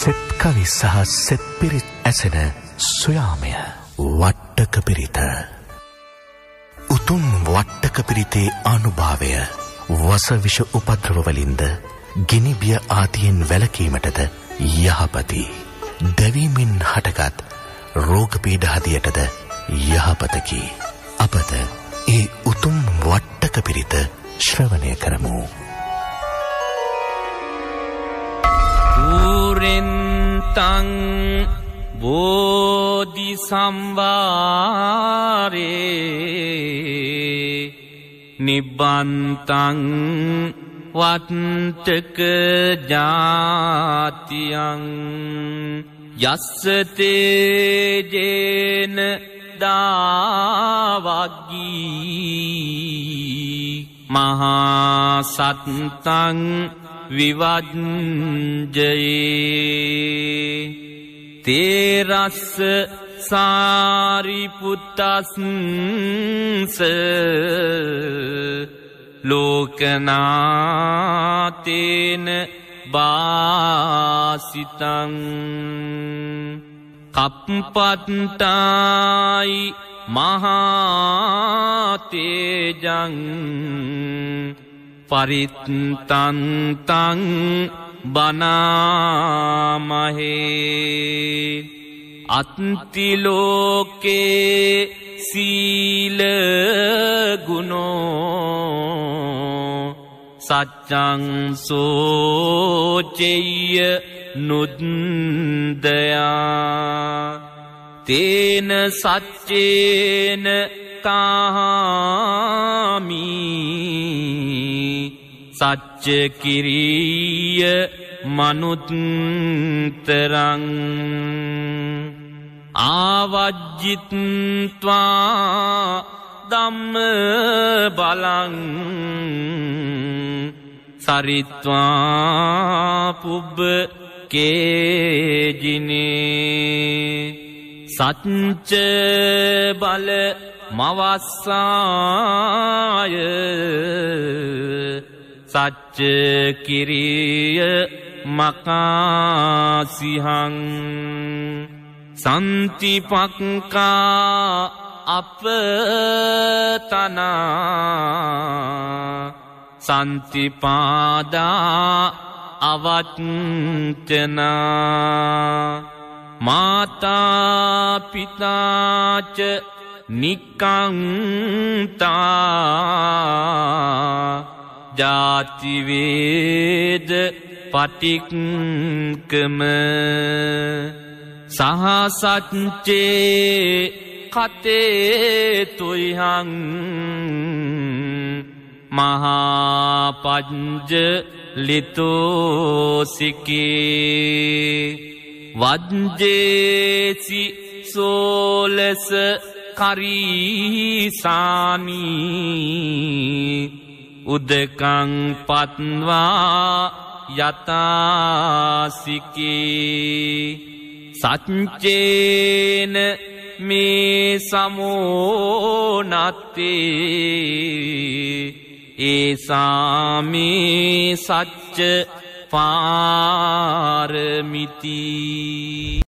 සෙත්කවි සහ සෙත් පිරිත් ඇසෙන සොයාමය වට්ටක පිරිත. උතුම් වට්ටක පිරිතේ අනුභාවය වසවිෂ උපද්‍රවවලින්ද ගිනිබිය ආතියෙන් වැලකීමටද යහපති. දැවීමෙන් හටගත් රෝගපීඩහදියටද යහපතකි. අපද ඒ උතුම් වට්ටක පිරිත ශ්‍රවණය කරමු. පුරෙන්තං බෝධි සම්වාරේ නිබ්බන්තං වත්තක ජාතියං යස්සතේජේන දාවගී මහාසත්තං විවජ්ජයේ තේරස්ස සාරිපුත්තස්ස ලෝකනාතේන බාසිතං කප්පත්තායි මහාතේජං පරිත්තන්තං බනාමහේ අත්තිලෝකේ සීලගුණෝ සච්චංසෝචෙය නුද්දයා තේන සච්චේන කාමී සච්චකිරීය මනුත්තරං ආවජ්ජිත්වා දම්ම බලං සරිත්වා පුබ්බ කේජිනේ සච්ච බල මවස්සාය. සච්ච කිරිය මකාසිහං. සන්තිපක්කා අපතනා. සන්තිපාදා අවච්චනා. මාතාපිතාච නිකංතා ජාතිවේද පටික්කම සහසච්චේ කතේතුයිහං මහාපජ්ජ ලිතෝසිකේ වජ්ජේසි සෝලස කරීසානී උදකං පත්වා යතාසිකේ සච්චේන මේ සමෝනත්තේ ඒසාමේ සච්ච පාරමිතිී.